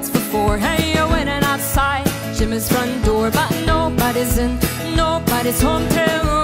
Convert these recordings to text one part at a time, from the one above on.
nights before. Hey, I went outside Jimmy's front door, but nobody's in, nobody's home till.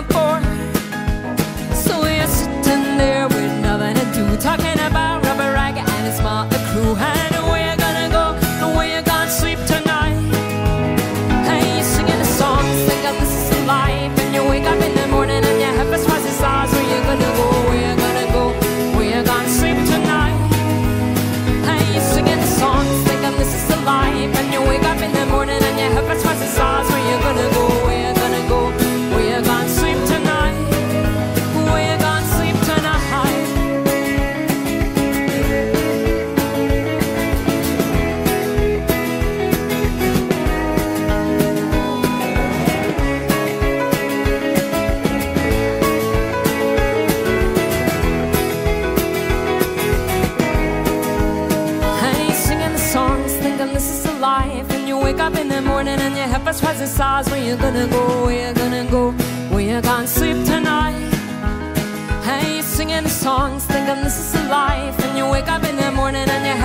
stars you gonna go, where you gonna go, where you gonna sleep tonight. Hey, singing the songs, thinking this is life, and you wake up in the morning and you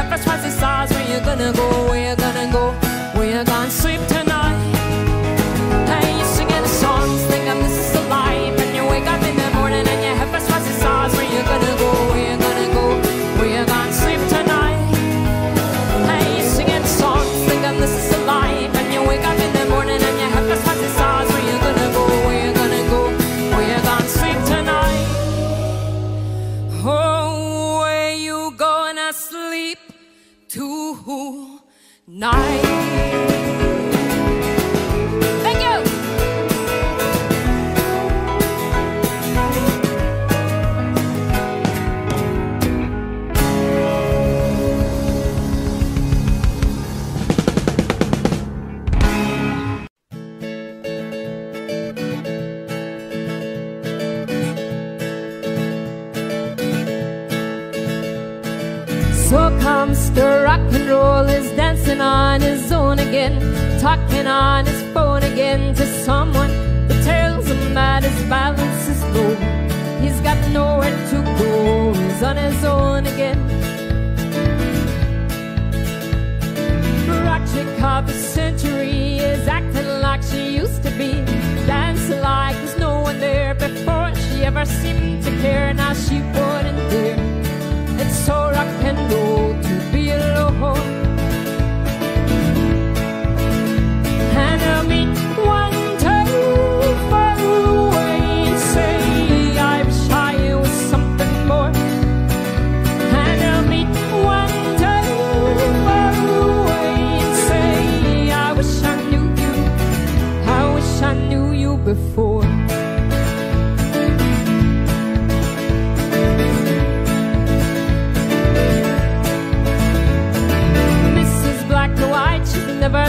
of the century is acting like she used to be. Dancing like there's no one there before she ever seemed to care. Now she would.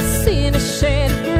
us in a shed.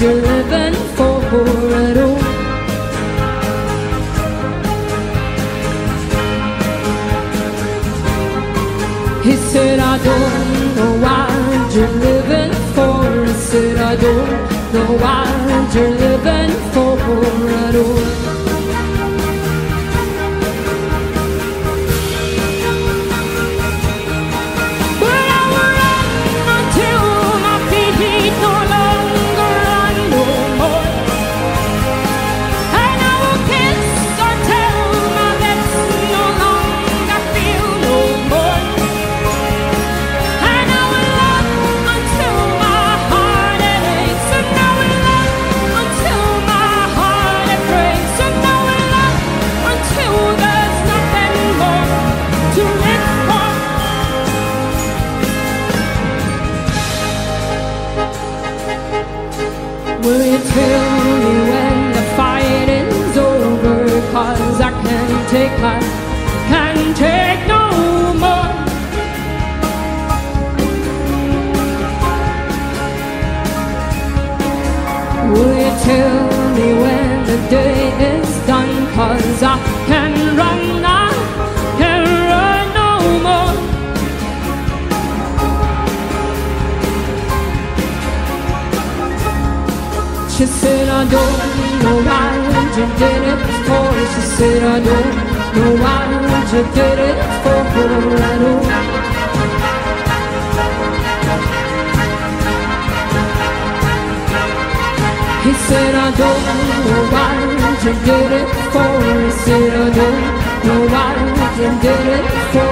You're living for at all. He said, I don't know what you're living for. He said, I don't know what you're living for at all. tell me when the day is done Cause I can run, I can run no more. She said I don't know why you did it for She said I don't know why you did it for But I don't when I don't know why you did it for me. Said I don't know why you did it for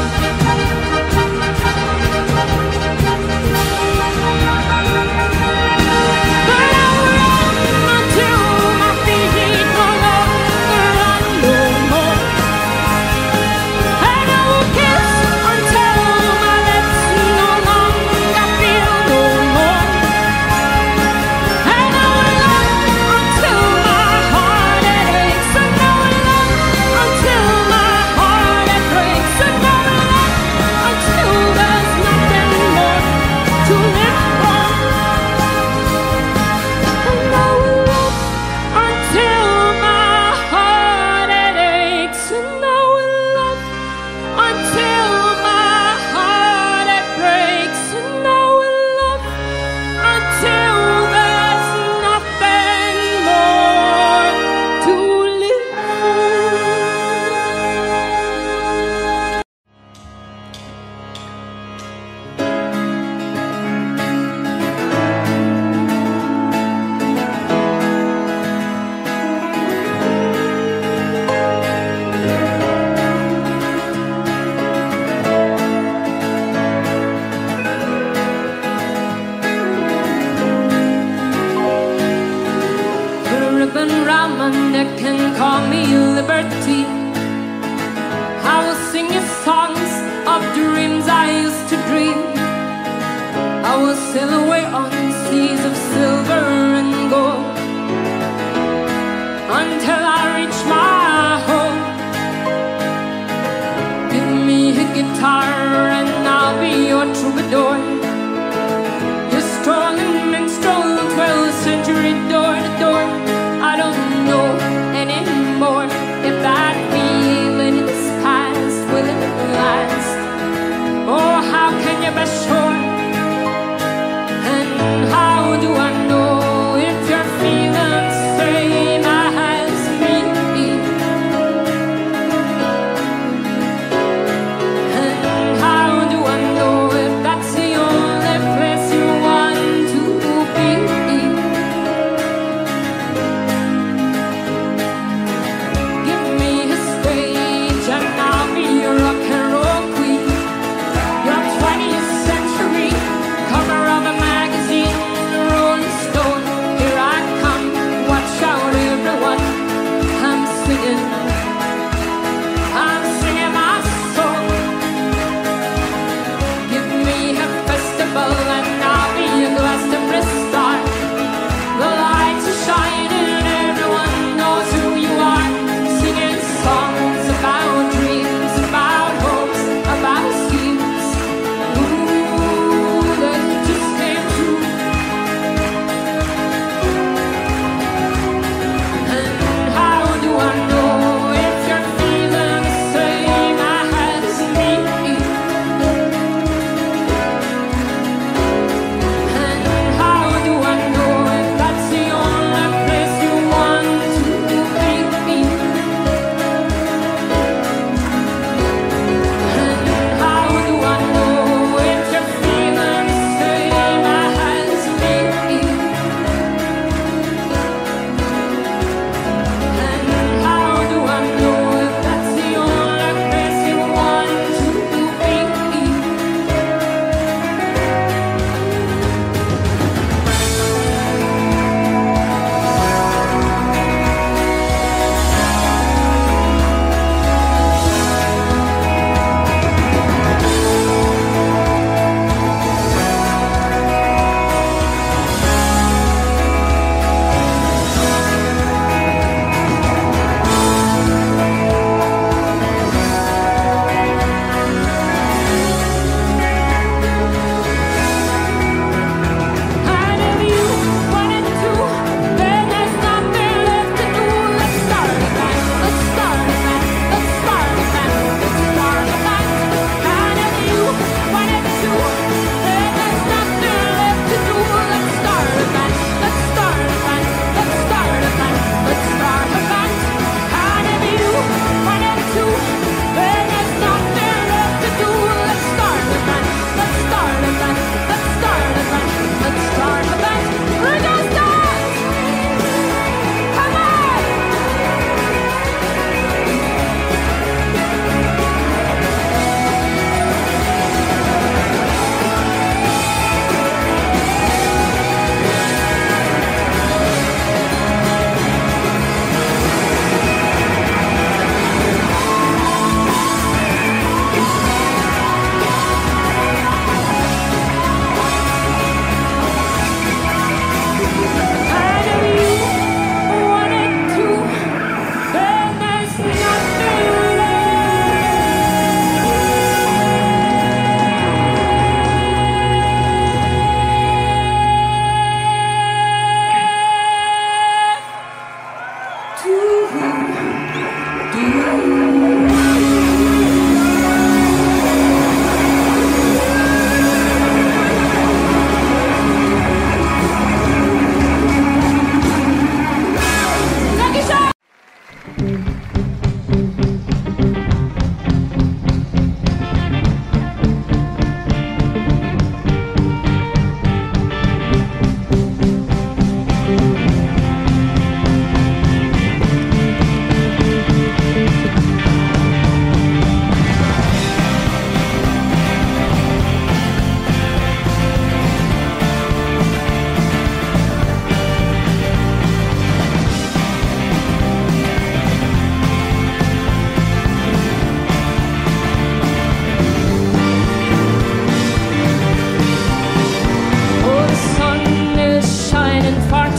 me.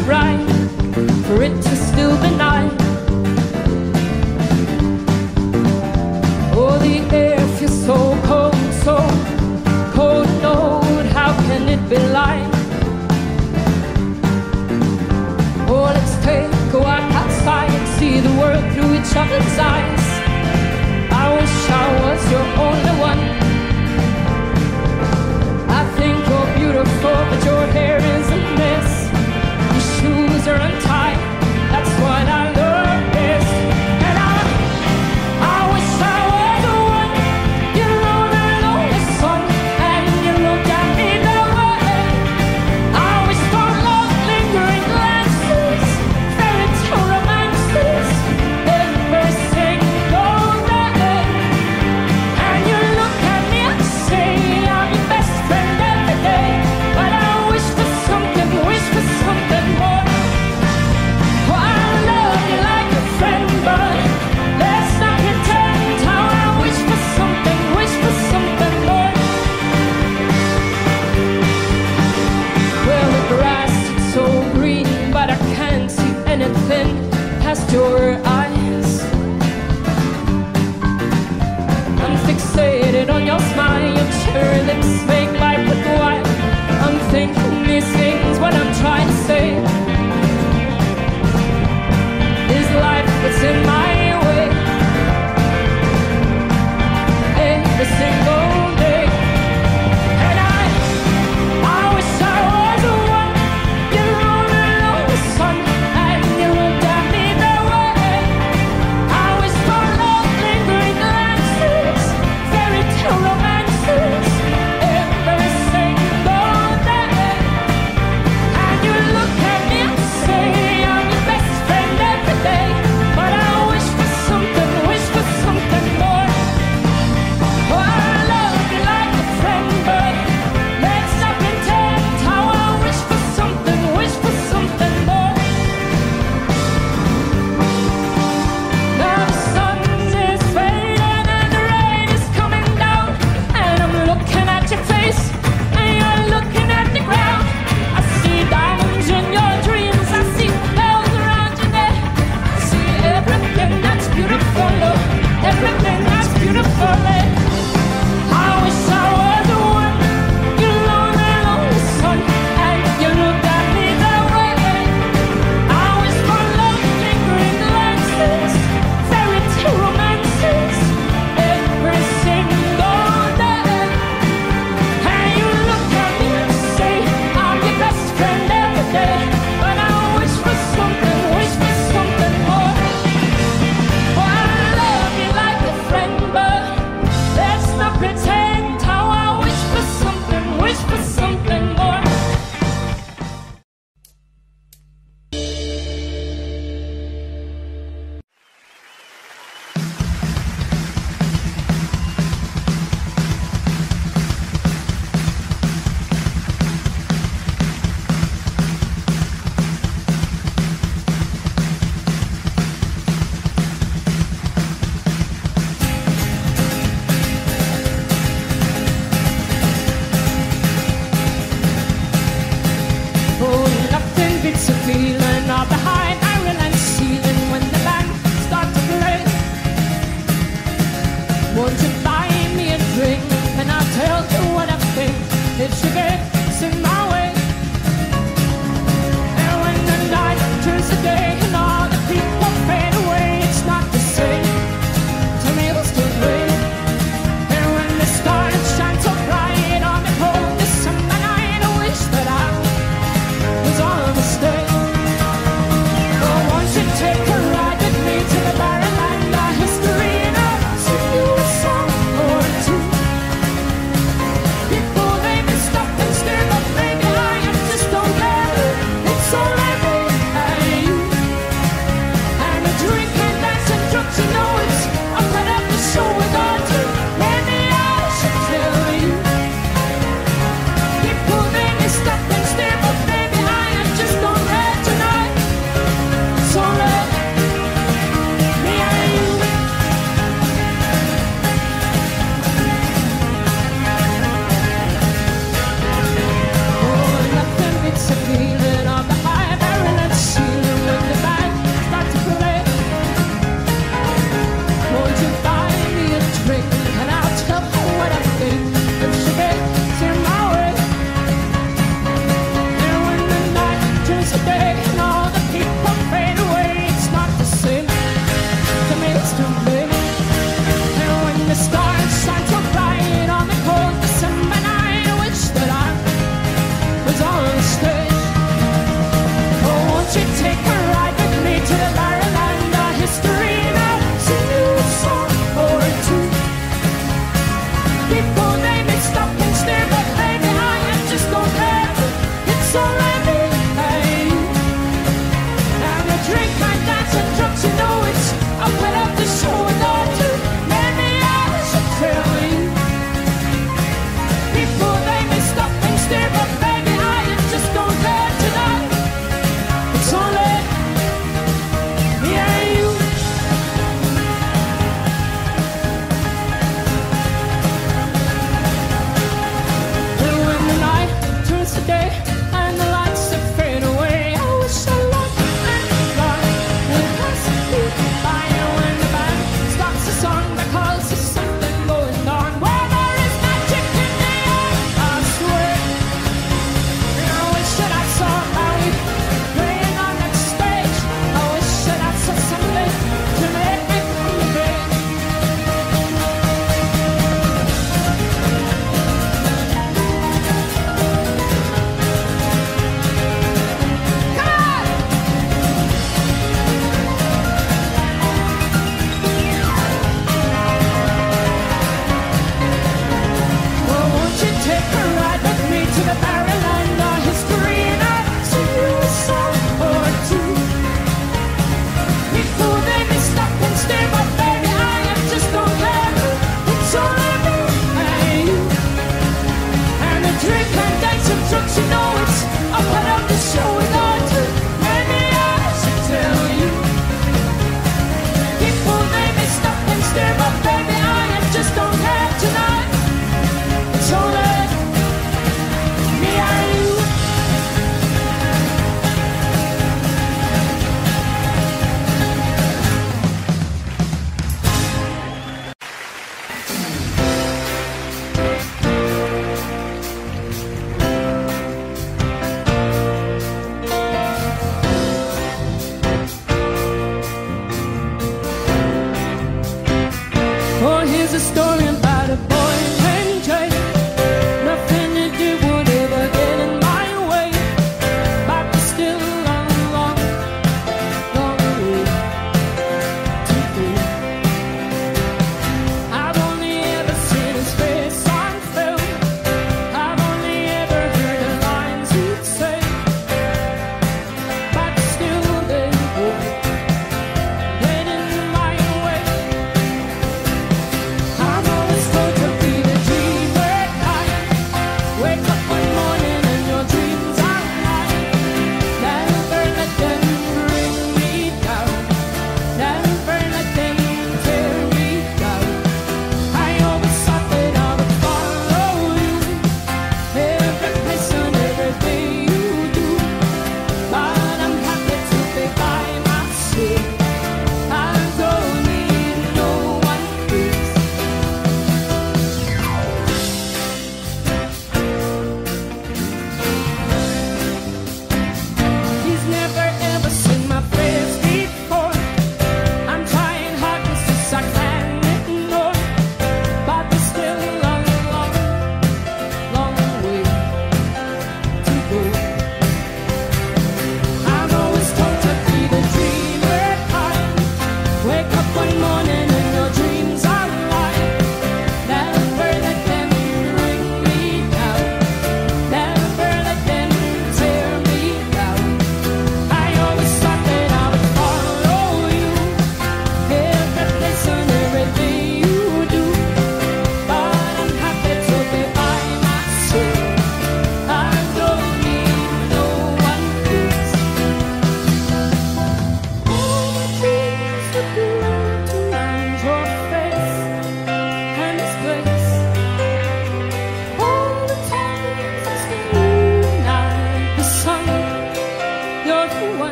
Everything